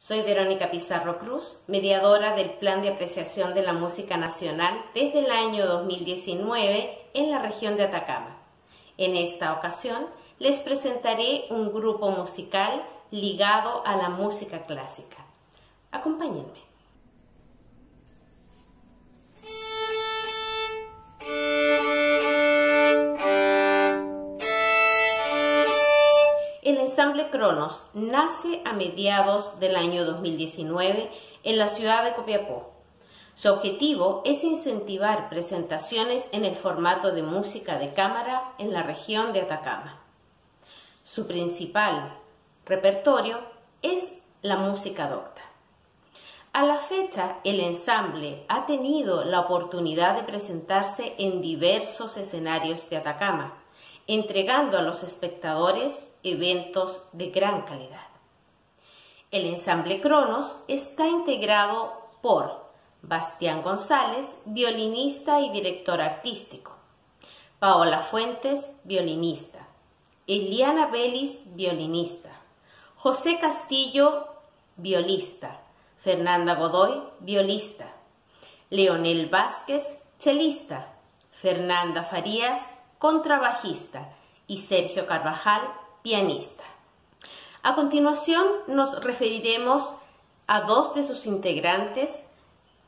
Soy Verónica Pizarro Cruz, mediadora del Plan de Apreciación de la Música Nacional desde el año 2019 en la región de Atacama. En esta ocasión les presentaré un grupo musical ligado a la música clásica. Acompáñenme. Cronos nace a mediados del año 2019 en la ciudad de Copiapó. Su objetivo es incentivar presentaciones en el formato de música de cámara en la región de Atacama. Su principal repertorio es la música docta. A la fecha, el ensamble ha tenido la oportunidad de presentarse en diversos escenarios de Atacama, entregando a los espectadores eventos de gran calidad. El ensamble Cronos está integrado por Bastián González, violinista y director artístico, Paola Fuentes, violinista, Eliana Belis, violinista, José Castillo, violista, Fernanda Godoy, violista, Leonel Vázquez, chelista, Fernanda Farías, contrabajista y Sergio Carvajal, pianista. A continuación nos referiremos a dos de sus integrantes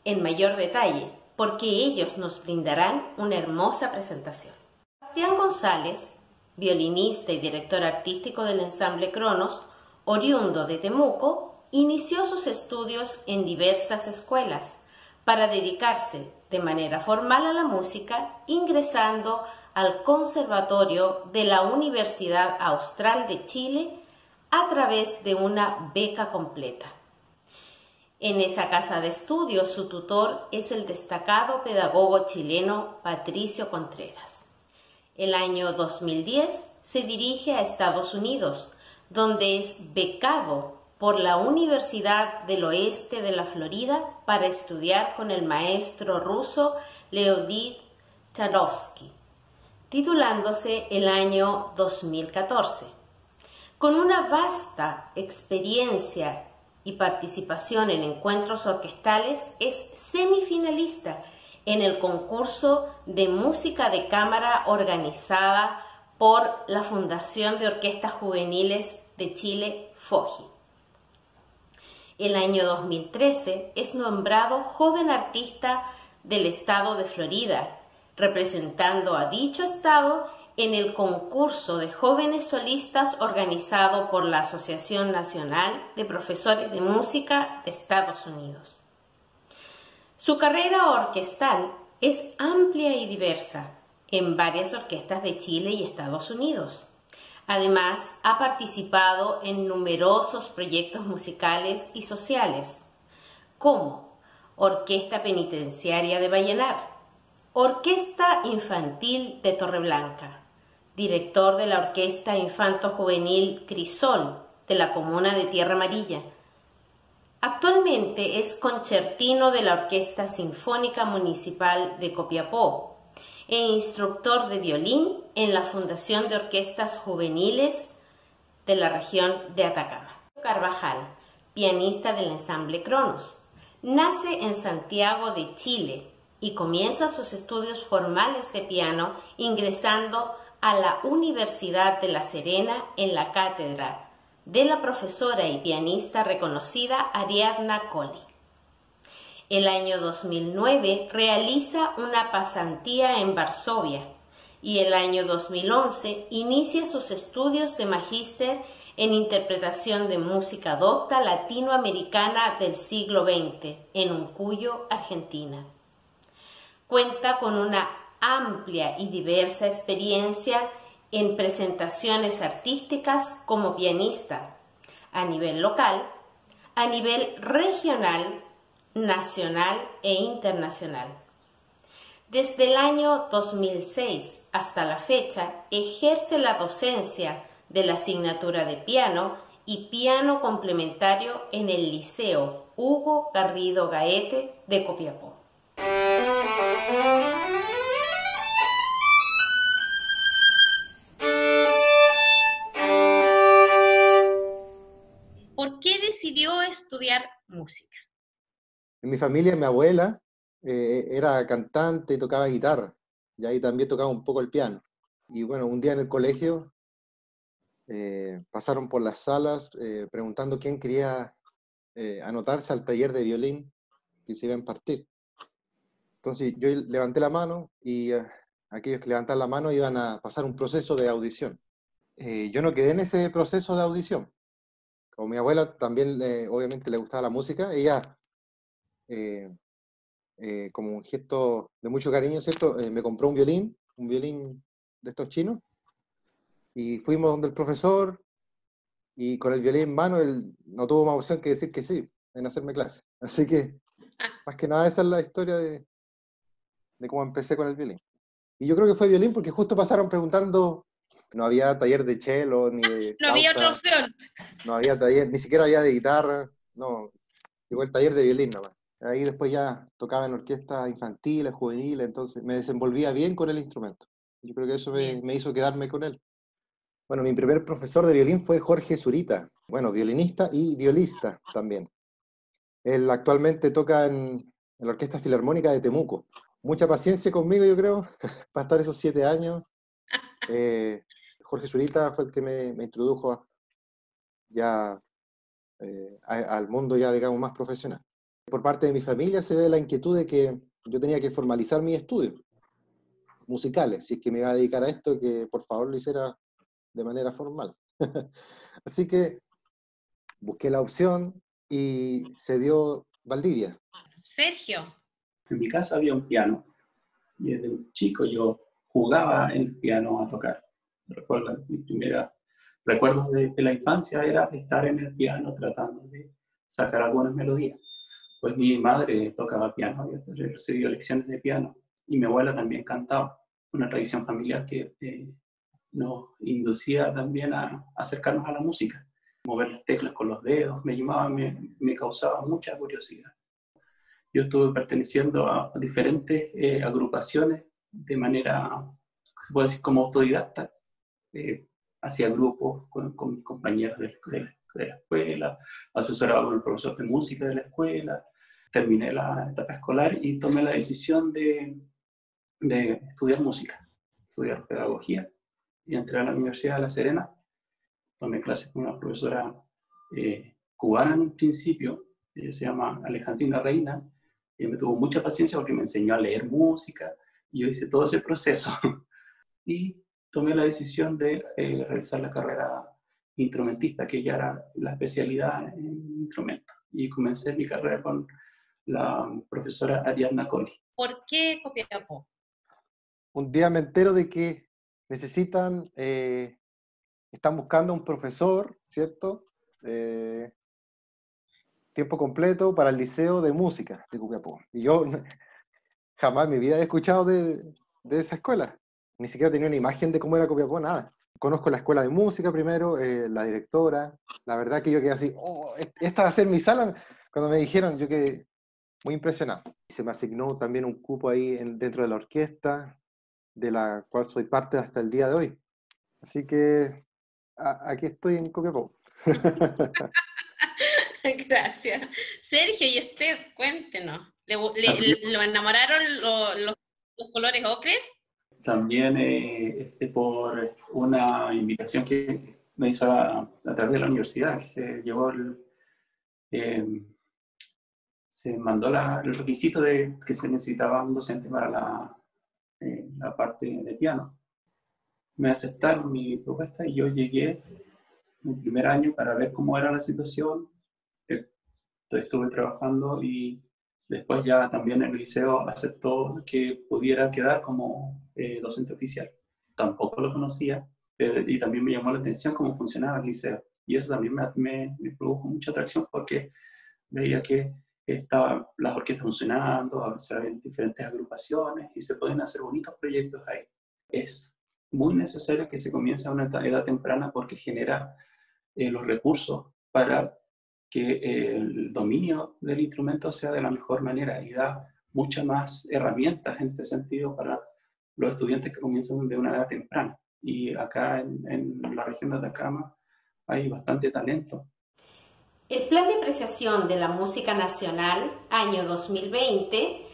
en mayor detalle, porque ellos nos brindarán una hermosa presentación. Sebastián González, violinista y director artístico del ensamble Cronos, oriundo de Temuco, inició sus estudios en diversas escuelas para dedicarse de manera formal a la música, ingresando al Conservatorio de la Universidad Austral de Chile a través de una beca completa. En esa casa de estudios su tutor es el destacado pedagogo chileno Patricio Contreras. El año 2010 se dirige a Estados Unidos, donde es becado por la Universidad del Oeste de la Florida para estudiar con el maestro ruso Leodid Charovsky titulándose el año 2014. Con una vasta experiencia y participación en encuentros orquestales, es semifinalista en el concurso de música de cámara organizada por la Fundación de Orquestas Juveniles de Chile, FOGI. El año 2013 es nombrado joven artista del estado de Florida representando a dicho estado en el concurso de jóvenes solistas organizado por la Asociación Nacional de Profesores de Música de Estados Unidos. Su carrera orquestal es amplia y diversa en varias orquestas de Chile y Estados Unidos. Además, ha participado en numerosos proyectos musicales y sociales, como Orquesta Penitenciaria de Vallenar, Orquesta Infantil de Torreblanca, director de la Orquesta Infanto Juvenil Crisol de la Comuna de Tierra Amarilla. Actualmente es concertino de la Orquesta Sinfónica Municipal de Copiapó e instructor de violín en la Fundación de Orquestas Juveniles de la región de Atacama. Carvajal, pianista del ensamble Cronos. Nace en Santiago de Chile y comienza sus estudios formales de piano ingresando a la Universidad de La Serena en la cátedra de la profesora y pianista reconocida Ariadna Colli. El año 2009 realiza una pasantía en Varsovia y el año 2011 inicia sus estudios de magíster en interpretación de música docta latinoamericana del siglo XX en Uncuyo, Argentina. Cuenta con una amplia y diversa experiencia en presentaciones artísticas como pianista a nivel local, a nivel regional, nacional e internacional. Desde el año 2006 hasta la fecha ejerce la docencia de la asignatura de piano y piano complementario en el Liceo Hugo Garrido Gaete de Copiapó. ¿Por qué decidió estudiar música? En mi familia, mi abuela eh, era cantante y tocaba guitarra, y ahí también tocaba un poco el piano. Y bueno, un día en el colegio eh, pasaron por las salas eh, preguntando quién quería anotarse al taller de violín que se iba a impartir. Entonces yo levanté la mano y aquellos que levantan la mano iban a pasar un proceso de audición. yo no quedé en ese proceso de audición. Como mi abuela también obviamente le gustaba la música, ella eh, como un gesto de mucho cariño, ¿cierto? Eh, me compró un violín, un violín de estos chinos, y fuimos donde el profesor, y con el violín en mano, él no tuvo más opción que decir que sí, en hacerme clase. Así que, más que nada, esa es la historia de, de cómo empecé con el violín. Y yo creo que fue violín porque justo pasaron preguntando, no había taller de cello, ni de... no había otra opción. No había taller, ni siquiera había de guitarra, no, llegó el taller de violín nomás. Ahí después ya tocaba en orquestas infantiles, juveniles, entonces me desenvolvía bien con el instrumento. Yo creo que eso me, hizo quedarme con él. Bueno, mi primer profesor de violín fue Jorge Zurita, bueno, violinista y violista también. Él actualmente toca en, la Orquesta Filarmónica de Temuco. Mucha paciencia conmigo, yo creo, para estar esos siete años. Eh, Jorge Zurita fue el que me, introdujo ya eh, al mundo ya, digamos, más profesional por parte de mi familia se ve la inquietud de que yo tenía que formalizar mis estudios musicales, si es que me iba a dedicar a esto, que por favor lo hiciera de manera formal. Así que busqué la opción y se dio Valdivia. Sergio. En mi casa había un piano y desde un chico yo jugaba en el piano a tocar. Recuerdo, mi primera recuerdos de, de la infancia era estar en el piano tratando de sacar algunas melodías. Pues mi madre tocaba piano, había recibido lecciones de piano y mi abuela también cantaba. Una tradición familiar que eh, nos inducía también a, acercarnos a la música. Mover las teclas con los dedos me llamaba, me, me causaba mucha curiosidad. Yo estuve perteneciendo a diferentes eh, agrupaciones de manera, se puede decir, como autodidacta. Eh, hacía grupos con, con mis compañeros de, de, de la escuela, asesoraba con el profesor de música de la escuela, terminé la etapa escolar y tomé la decisión de, de estudiar música, estudiar pedagogía y entré a la Universidad de La Serena. Tomé clases con una profesora eh, cubana en un principio, se llama Alejandrina Reina, y me tuvo mucha paciencia porque me enseñó a leer música y yo hice todo ese proceso. y tomé la decisión de eh, realizar la carrera instrumentista, que ya era la especialidad en instrumento. Y comencé mi carrera con la profesora Ariadna Colli. ¿Por qué Copiapó? Un día me entero de que necesitan, eh, están buscando un profesor, ¿cierto? Eh, tiempo completo para el Liceo de Música de Copiapó. Y yo jamás en mi vida he escuchado de, de esa escuela. Ni siquiera tenía una imagen de cómo era Copiapó, nada conozco la escuela de música primero, eh, la directora, la verdad que yo quedé así, oh, esta va a ser mi sala, cuando me dijeron, yo quedé muy impresionado. Se me asignó también un cupo ahí dentro de la orquesta, de la cual soy parte hasta el día de hoy. Así que aquí estoy en Copiapó. Gracias. Sergio, y usted, cuéntenos, ¿le, lo enamoraron los colores ocres? también eh, este, por una invitación que me hizo a, través de la universidad, que se llevó el, em, se mandó la, el requisito de que se necesitaba un docente para la, eh, la parte de piano. Me aceptaron mi propuesta y yo llegué mi primer año para ver cómo era la situación. Eh, estuve trabajando y Después ya también el liceo aceptó que pudiera quedar como eh, docente oficial. Tampoco lo conocía y también me llamó la atención cómo funcionaba el liceo. Y eso también me, me, produjo mucha atracción porque veía que estaban las orquestas funcionando, a veces había diferentes agrupaciones y se pueden hacer bonitos proyectos ahí. Es muy necesario que se comience a una edad temprana porque genera eh, los recursos para que el dominio del instrumento sea de la mejor manera y da muchas más herramientas en este sentido para los estudiantes que comienzan de una edad temprana. Y acá en, la región de Atacama hay bastante talento. El Plan de Apreciación de la Música Nacional, año 2020,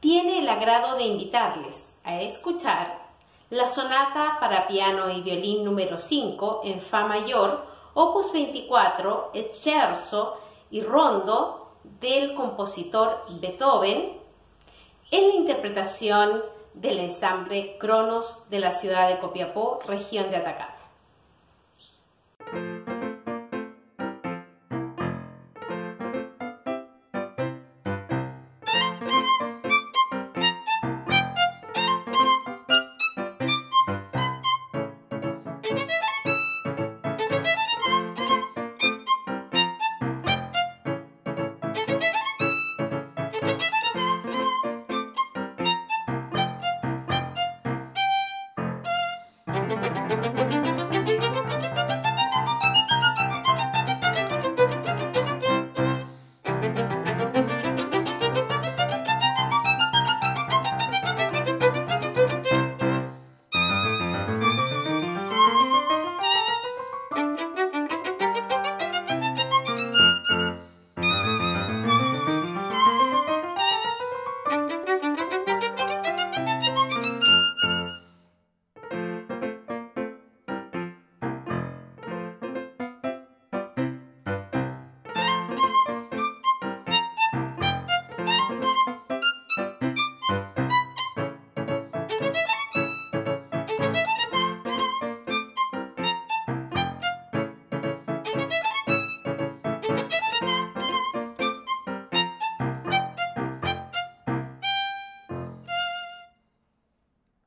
tiene el agrado de invitarles a escuchar la sonata para piano y violín número 5 en Fa mayor, opus 24, Scherzo y Rondo del compositor Beethoven, en la interpretación del ensamble Cronos de la ciudad de Copiapó, región de Atacama.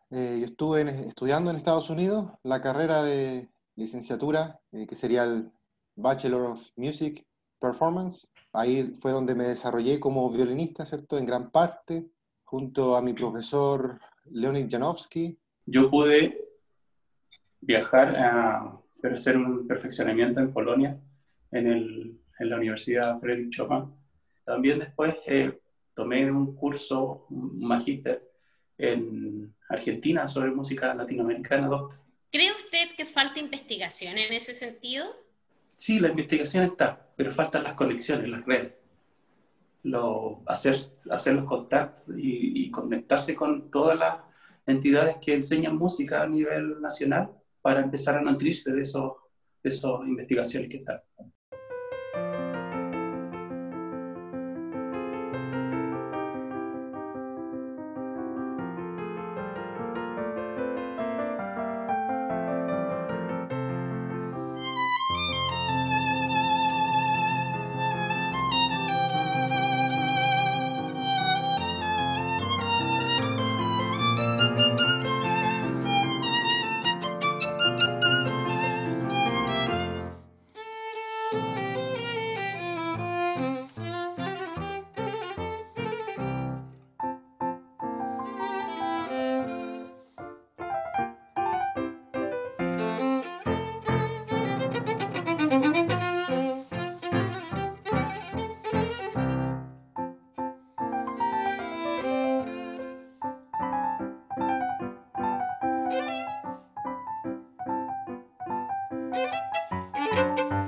Estuve estudiando en Estados Unidos la carrera de licenciatura, eh, que sería el Bachelor of Music Performance. Ahí fue donde me desarrollé como violinista, ¿cierto? En gran parte, junto a mi profesor Leonid Janowski. Yo pude viajar a hacer un perfeccionamiento en Polonia, en, el, en la Universidad Frederick Chopin. También después eh, tomé un curso, un magíster en Argentina sobre música latinoamericana, doctor. ¿Cree usted que falta investigación en ese sentido? Sí, la investigación está, pero faltan las conexiones, las redes. Lo, hacer, hacer los contactos y, conectarse con todas las entidades que enseñan música a nivel nacional para empezar a nutrirse de, esos, de esas investigaciones que están. Música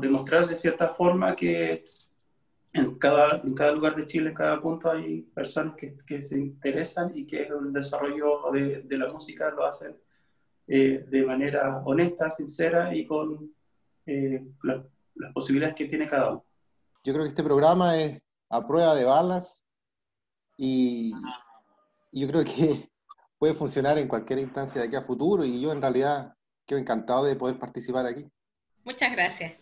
demostrar de cierta forma que en cada, en cada lugar de Chile, en cada punto, hay personas que, que se interesan y que el desarrollo de, de la música lo hacen eh, de manera honesta, sincera y con eh, la, las posibilidades que tiene cada uno. Yo creo que este programa es a prueba de balas y, y yo creo que puede funcionar en cualquier instancia de aquí a futuro y yo en realidad quedo encantado de poder participar aquí. Muchas gracias.